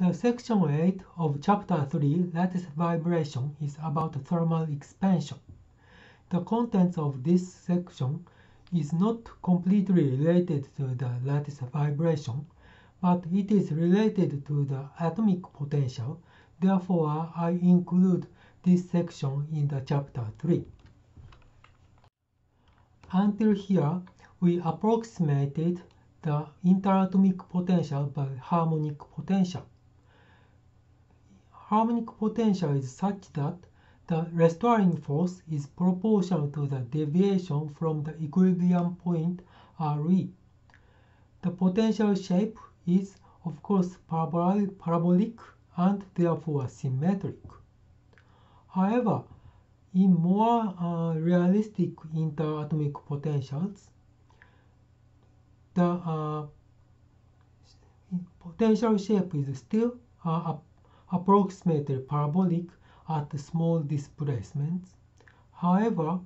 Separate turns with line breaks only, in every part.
The section 8 of chapter 3 lattice vibration is about thermal expansion. The contents of this section is not completely related to the lattice vibration, but it is related to the atomic potential. Therefore, I include this section in the chapter 3. Until here, we approximated the interatomic potential by harmonic potential. Harmonic potential is such that the restoring force is proportional to the deviation from the equilibrium point Re. The potential shape is of course parabolic and therefore symmetric. However, in more uh, realistic interatomic potentials, the uh, potential shape is still uh, approximately parabolic at small displacements. However,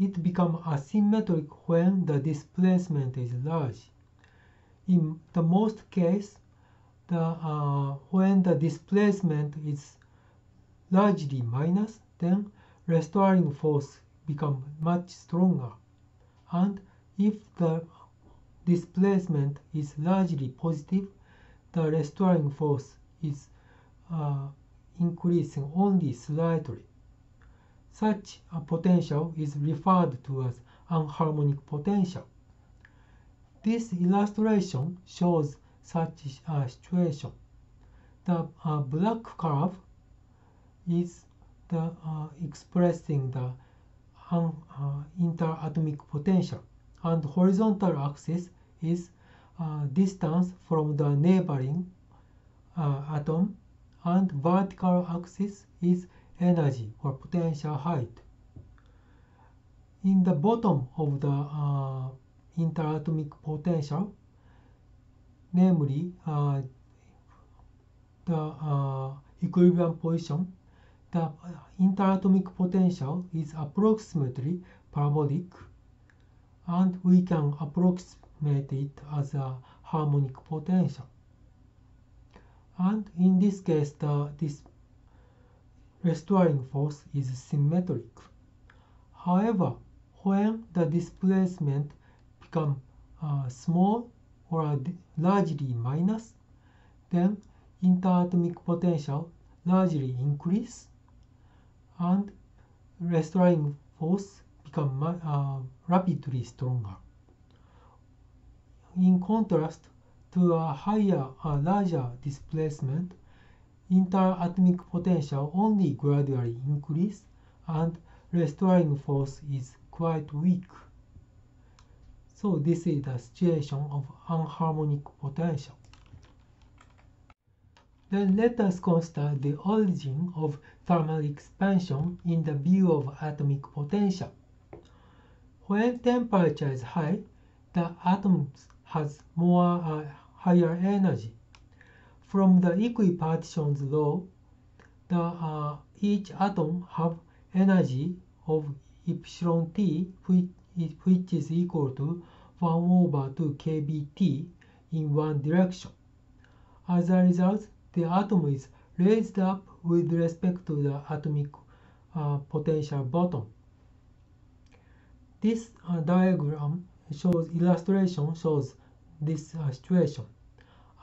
it becomes asymmetric when the displacement is large. In the most case, the, uh, when the displacement is largely minus, then restoring force becomes much stronger. And if the displacement is largely positive, the restoring force is increasing only slightly. Such a potential is referred to as anharmonic potential. This illustration shows such a situation. The uh, black curve is the uh, expressing the uh, interatomic potential and horizontal axis is uh, distance from the neighboring uh, atom and vertical axis is energy or potential height. In the bottom of the uh, interatomic potential, namely uh, the uh, equilibrium position, the interatomic potential is approximately parabolic and we can approximate it as a harmonic potential and in this case the this restoring force is symmetric. However, when the displacement become uh, small or largely minus, then interatomic potential largely increase and restoring force become uh, rapidly stronger. In contrast, to a higher or larger displacement, interatomic potential only gradually increase and restoring force is quite weak. So this is the situation of anharmonic potential. Then let us consider the origin of thermal expansion in the view of atomic potential. When temperature is high, the atoms has more uh, higher energy. From the equipartitions law, the, uh, each atom have energy of epsilon t which is, which is equal to 1 over 2 kBt in one direction. As a result, the atom is raised up with respect to the atomic uh, potential bottom. This uh, diagram shows illustration shows this uh, situation.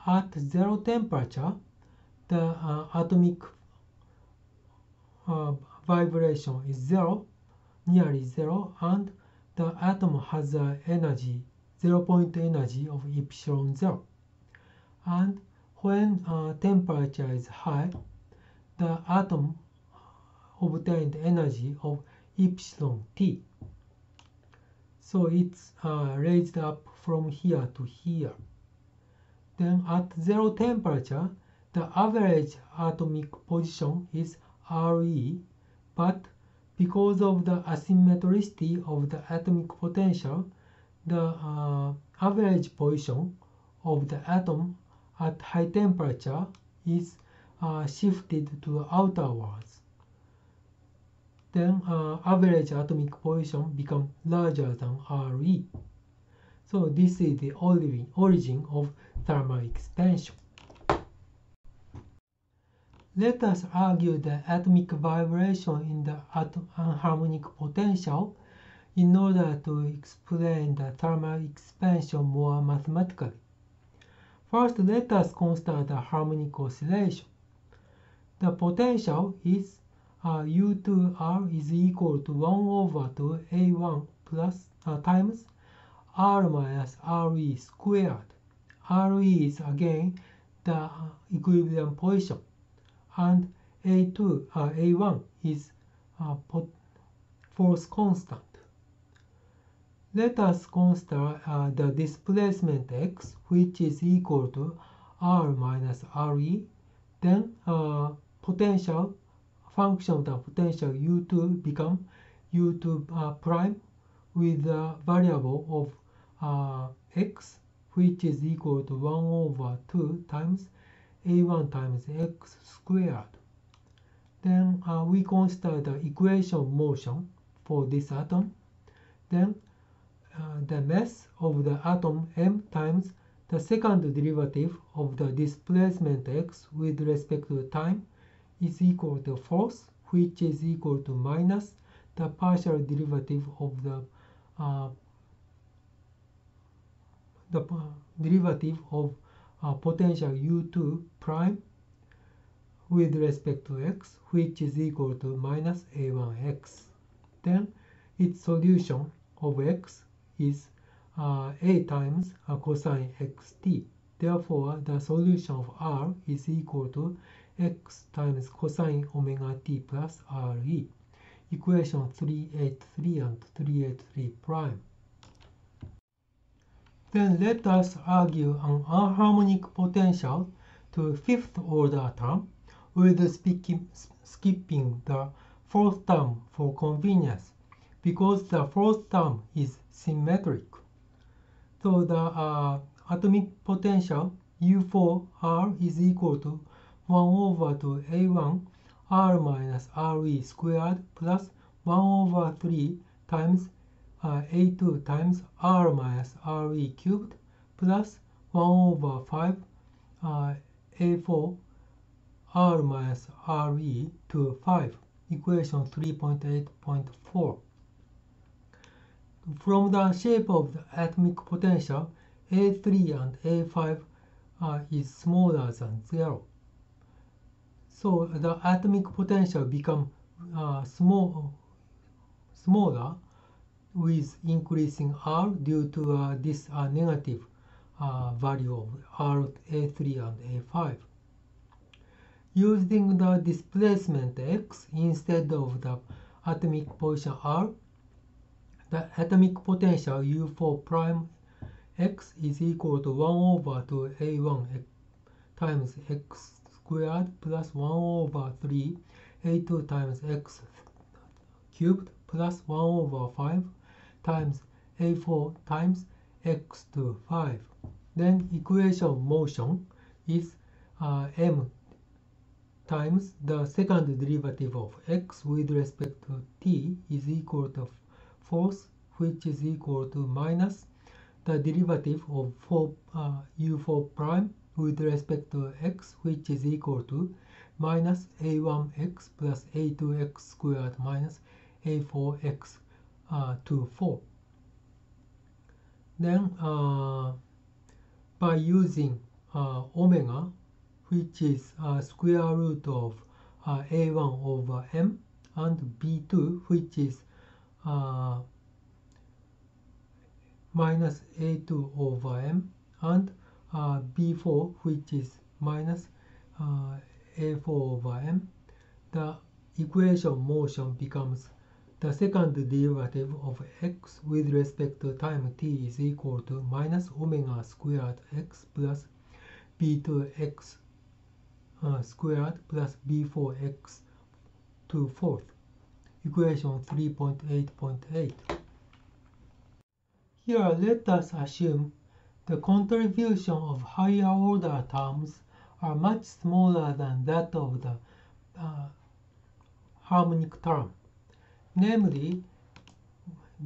At zero temperature, the uh, atomic uh, vibration is zero, nearly zero, and the atom has an energy, zero point energy of epsilon zero. And when uh, temperature is high, the atom obtained energy of epsilon t. So it's uh, raised up from here to here. Then at zero temperature, the average atomic position is Re, but because of the asymmetricity of the atomic potential, the uh, average position of the atom at high temperature is uh, shifted to outwards. Then uh, average atomic position becomes larger than Re. So this is the origin of thermal expansion. let us argue the atomic vibration in the atom anharmonic potential in order to explain the thermal expansion more mathematically. First, let us consider the harmonic oscillation. The potential is uh, U2R is equal to 1 over to A1 plus uh, times R minus RE squared. RE is again the uh, equilibrium position and A2, uh, A1 is a force constant. Let us consider uh, the displacement x which is equal to r minus re. Then uh, potential function of the potential u2 become u2 uh, prime with the variable of uh, x which is equal to 1 over 2 times a1 times x squared. Then uh, we consider the equation motion for this atom. Then uh, the mass of the atom m times the second derivative of the displacement x with respect to time is equal to force which is equal to minus the partial derivative of the uh, the uh, derivative of uh, potential u2 prime with respect to x which is equal to minus a1x. Then its solution of x is uh, a times a cosine xt. Therefore, the solution of r is equal to x times cosine omega t plus re. Equation 383 and 383 prime. Then let us argue an anharmonic potential to fifth order term with skipping the fourth term for convenience because the fourth term is symmetric. So the uh, atomic potential U4R is equal to 1 over to A1 R minus RE squared plus 1 over 3 times uh, a2 times r minus re cubed plus 1 over 5 uh, a4 r minus re to 5 equation 3.8.4 from the shape of the atomic potential a3 and a5 uh, is smaller than 0 so the atomic potential become uh, small smaller with increasing r due to uh, this uh, negative uh, value of r a3 and a5 using the displacement x instead of the atomic position r the atomic potential u4 prime x is equal to 1 over to a1 times x squared plus 1 over 3 a2 times x cubed plus 1 over 5 times a4 times x to 5. Then equation of motion is uh, m times the second derivative of x with respect to t is equal to force which is equal to minus the derivative of 4 uh, u4 prime with respect to x which is equal to minus a1x plus a2x squared minus a4x uh, to 4. Then uh, by using uh, omega which is uh, square root of uh, a1 over m and b2 which is uh, minus a2 over m and b4 which is minus a4 over m the equation motion becomes the second derivative of x with respect to time t is equal to minus omega squared x plus b2x uh, squared plus b4x to fourth. Equation 3.8.8. Here let us assume the contribution of higher order terms are much smaller than that of the uh, harmonic term namely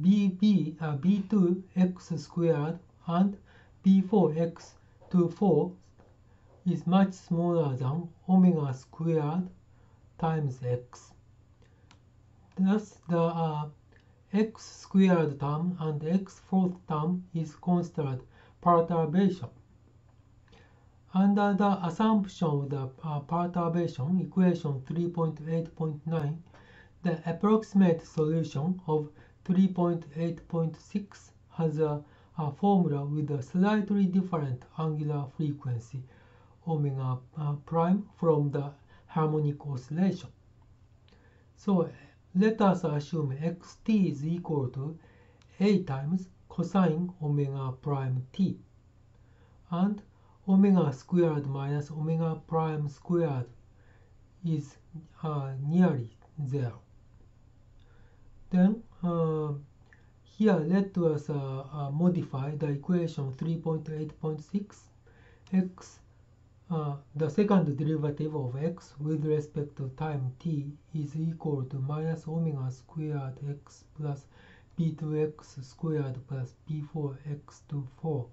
bb uh, b2 x squared and b4 x to 4 is much smaller than omega squared times x. Thus, the uh, x squared term and x fourth term is considered perturbation. Under the assumption of the uh, perturbation, equation 3.8.9, the approximate solution of 3.8.6 has a, a, formula with a slightly different angular frequency omega uh, prime from the harmonic oscillation. So let us assume xt is equal to a times cosine omega prime t and omega squared minus omega prime squared is uh, nearly zero. Then uh, here let us uh, uh modify the equation 3.8.6 x uh, the second derivative of x with respect to time t is equal to minus omega squared x plus b2x squared plus b4x to 4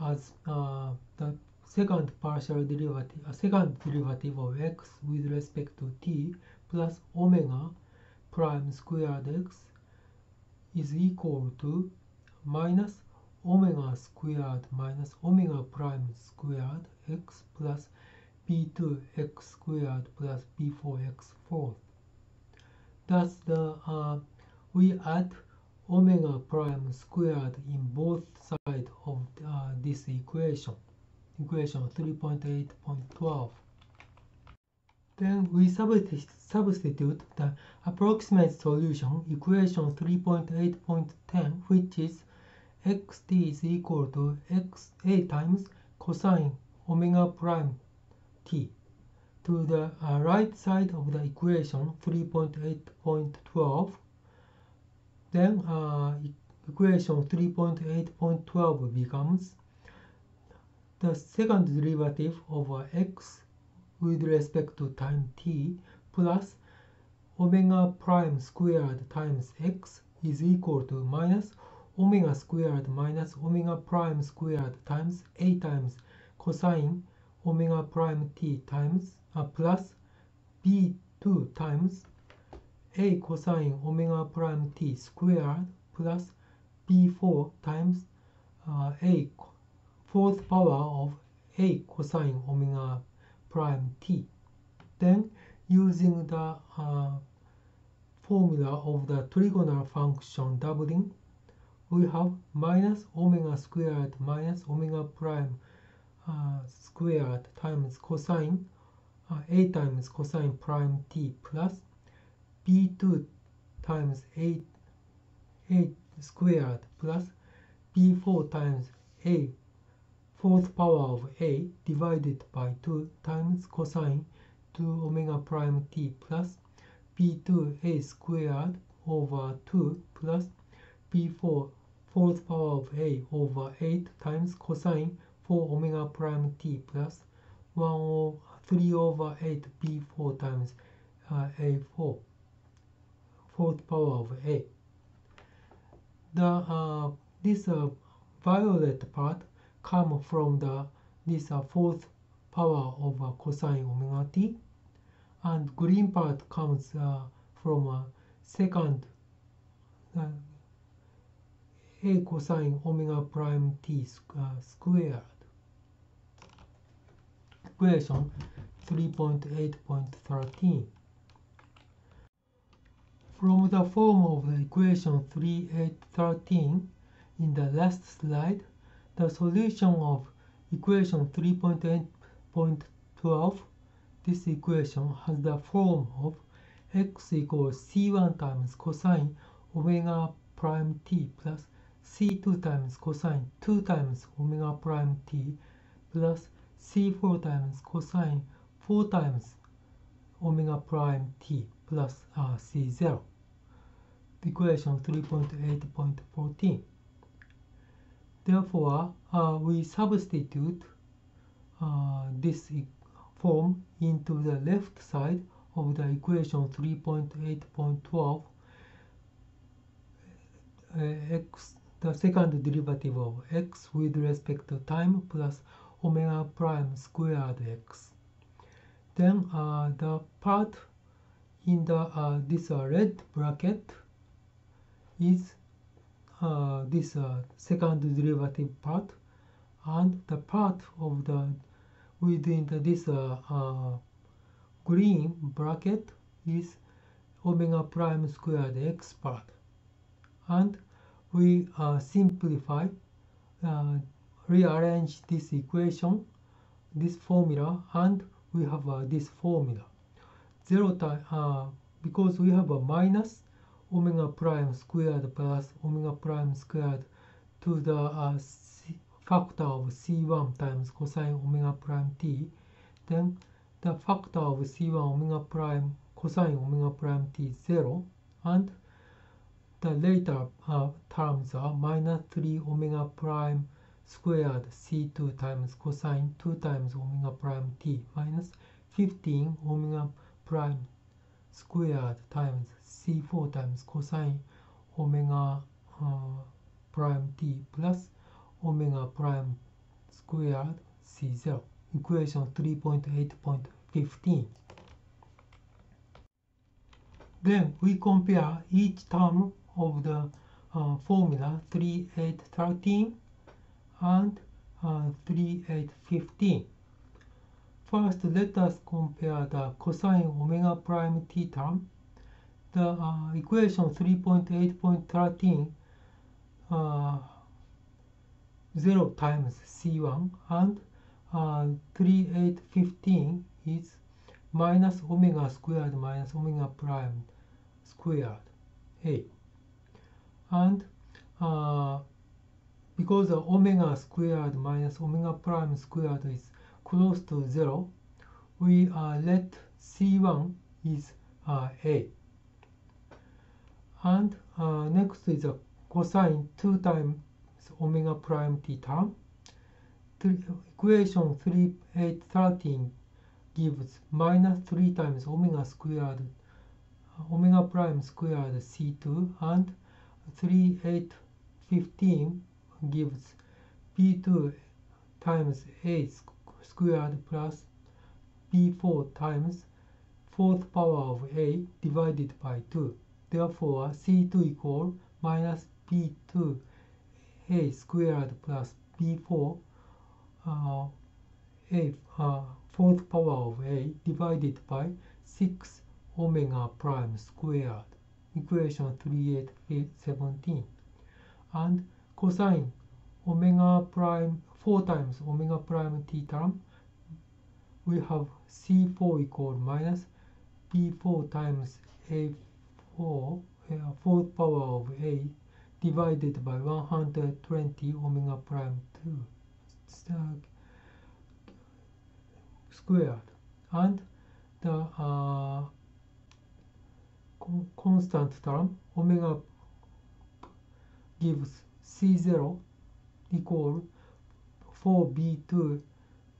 as uh, the second partial derivative, a second derivative of x with respect to t plus omega prime squared x is equal to minus omega squared minus omega prime squared x plus b2 x squared plus b4 x fourth. Thus, the uh, we add omega prime squared in both sides of uh, this equation, equation 3.8.12. Then we substitute the approximate solution, equation 3.8.10, which is xt is equal to x a times cosine omega prime t. To the uh, right side of the equation 3.8.12 then uh, equation 3.8.12 becomes the second derivative over x with respect to time t plus omega prime squared times x is equal to minus omega squared minus omega prime squared times a times cosine omega prime t times uh, plus b2 times a cosine omega prime t squared plus b4 times uh, a fourth power of a cosine omega prime t. Then using the uh, formula of the trigonal function doubling we have minus omega squared minus omega prime uh, squared times cosine uh, a times cosine prime t plus b2 times a, a squared plus b4 times a fourth power of a divided by 2 times cosine 2 omega prime t plus b2 a squared over 2 plus b4 fourth power of a over 8 times cosine 4 omega prime t plus 1 over 3 over 8 b4 times uh, a4 fourth power of a. The uh, this uh, violet part come from the this uh, fourth power of uh, cosine omega t and green part comes uh, from a second a cosine omega prime t squared. Equation 3.8.13. From the form of the equation 3.8.13 in the last slide, the solution of equation 3.8.12, this equation has the form of x equals c1 times cosine omega prime t plus c2 times cosine 2 times omega prime t plus c4 times cosine 4 times omega prime t plus uh, c0 equation 3.8.14 therefore uh, we substitute uh, this form into the left side of the equation 3.8.12 uh, x the second derivative of x with respect to time plus omega prime squared x. Then uh, the part in the uh, this red bracket is uh, this uh, second derivative part and the part of the within the, this uh, uh, green bracket is omega prime squared x part. And we uh, simplify rearrange this equation this formula and we have this formula. Zero time because we have a minus omega prime squared plus omega prime squared to the uh, C factor of c1 times cosine omega prime t. Then the factor of c1 omega prime cosine omega prime t is 0 and the later uh, terms are minus 3 omega prime squared c2 times cosine 2 times omega prime t minus 15 omega prime squared times c4 times cosine omega uh, prime t plus omega prime squared c0 equation 3.8.15 then we compare each term of the uh, formula 3813 and uh, 3815 first let us compare the cosine omega prime t term the uh, equation 3.8.13 uh, 0 times c1 and uh, 3815 is minus omega squared minus omega prime squared a. And uh, because the omega squared minus omega prime squared is close to 0 we uh, let c1 is uh, a. And uh, next is a cosine 2 times omega prime t term Three, equation 3813 gives minus 3 times omega squared omega prime squared c2 and 3815 gives b2 times a squared plus b4 times fourth power of a divided by 2 therefore c2 equal minus b2 a squared plus b4 uh, a uh, fourth power of a divided by 6 omega prime squared equation 3817 and cosine omega prime 4 times omega prime t term we have c4 equal minus b4 times a4 uh, fourth power of a divided by 120 omega prime 2 squared. And the uh, constant term omega gives c0 equal 4b2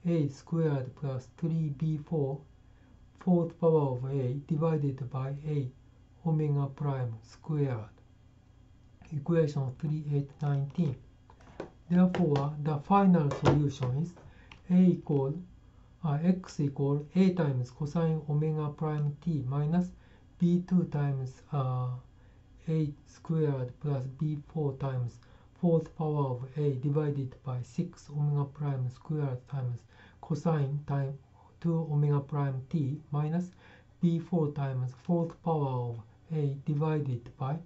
a squared plus 3b4 fourth power of a divided by a omega prime squared. Equation 3819 therefore the final solution is a equal uh, x equal a times cosine omega prime t minus b2 times uh, a squared plus b4 times fourth power of a divided by 6 omega prime squared times cosine times 2 omega prime t minus b4 times fourth power of a divided by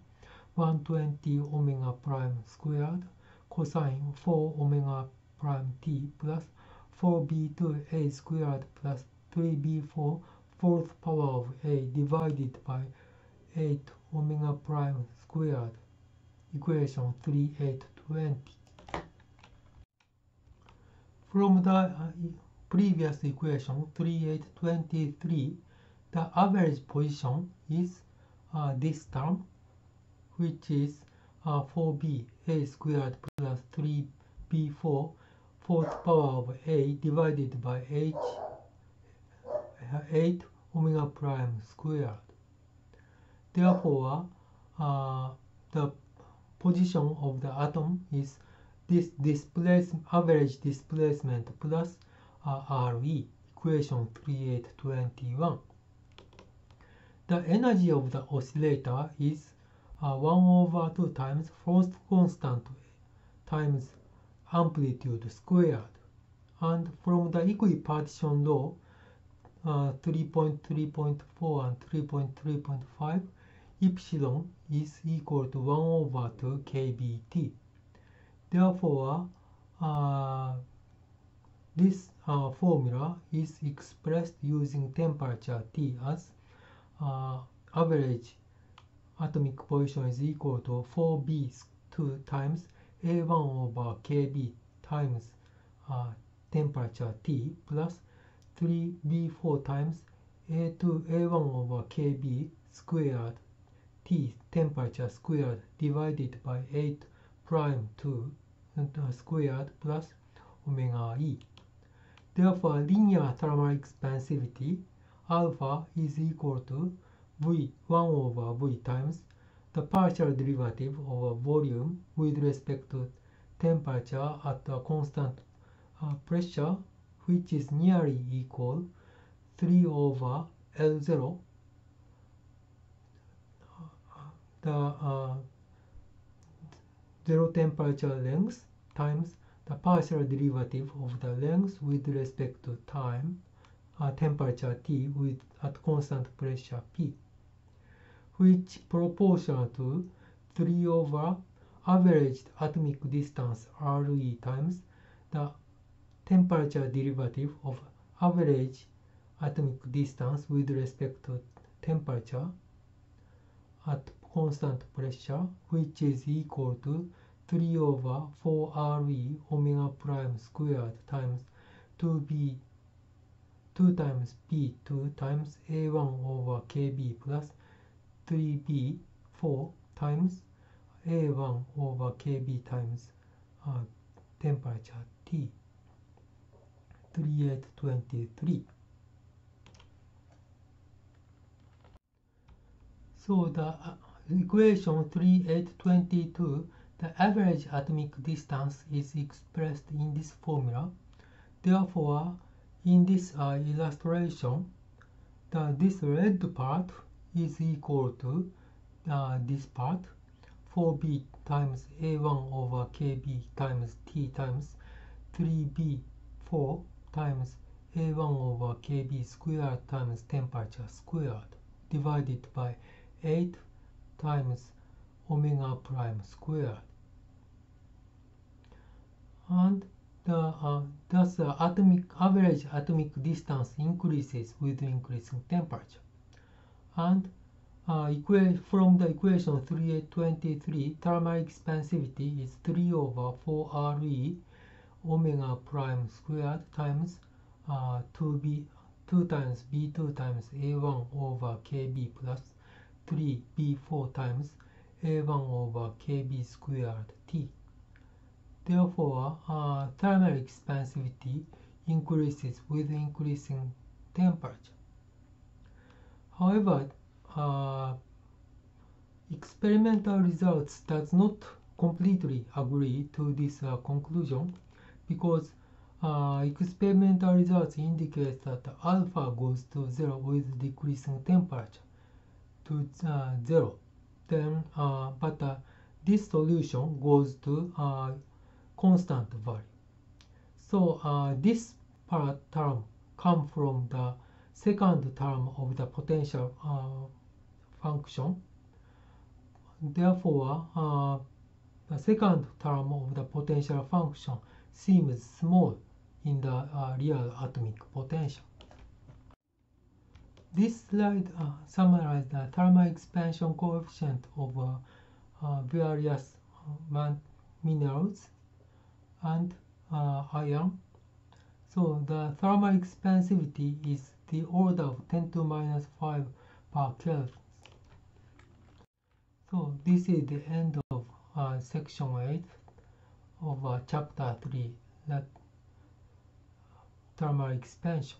120 omega prime squared cosine 4 omega prime t plus 4b2 a squared plus 3b4 fourth power of a divided by 8 omega prime squared equation 3820 from the uh, previous equation 3823 the average position is uh, this term which is uh, 4b a squared plus 3b4 fourth power of a divided by h 8 omega prime squared. Therefore, uh, the position of the atom is this displace average displacement plus uh, RE equation 3821 the energy of the oscillator is uh, 1 over 2 times force constant times amplitude squared. And from the equipartition law uh, 3.3.4 and 3.3.5 epsilon is equal to 1 over 2 kBt. Therefore, uh, this uh, formula is expressed using temperature T as uh, average atomic position is equal to 4b2 times A1 over KB times uh, temperature T plus 3b4 times A2 A1 over KB squared T temperature squared divided by 8 prime 2 uh, squared plus omega E. Therefore, linear thermal expansivity alpha is equal to V 1 over V times the partial derivative of volume with respect to temperature at a constant uh, pressure which is nearly equal 3 over L0 the uh, zero temperature length times the partial derivative of the length with respect to time uh, temperature T with at constant pressure P which proportional to 3 over averaged atomic distance RE times the temperature derivative of average atomic distance with respect to temperature at constant pressure which is equal to 3 over 4 RE omega prime squared times 2b 2 times b2 times a1 over kb plus 3b 4 times a1 over kb times uh, temperature T. 3823 so the uh, equation 3822 the average atomic distance is expressed in this formula. Therefore in this uh, illustration the this red part is equal to uh, this part 4b times a1 over kb times t times 3b 4 times a1 over kb squared times temperature squared divided by 8 times omega prime squared and the uh, thus the atomic average atomic distance increases with increasing temperature. And uh, from the equation 3823 thermal expansivity is 3 over 4 RE omega prime squared times uh, 2b 2 times b2 times a1 over kb plus 3 b4 times a1 over kb squared t. Therefore uh, thermal expansivity increases with increasing temperature. However uh, experimental results does not completely agree to this uh, conclusion because uh, experimental results indicate that alpha goes to zero with decreasing temperature to uh, zero. Then uh, but uh, this solution goes to uh, constant value. So uh, this part term come from the second term of the potential function. Therefore the second term of the potential function seems small in the uh, real atomic potential. This slide uh, summarizes the thermal expansion coefficient of uh, uh various uh, minerals and uh, iron. So the thermal expansivity is the order of 10 to minus 5 per Kelvin. So this is the end of section 8 of chapter 3 that thermal expansion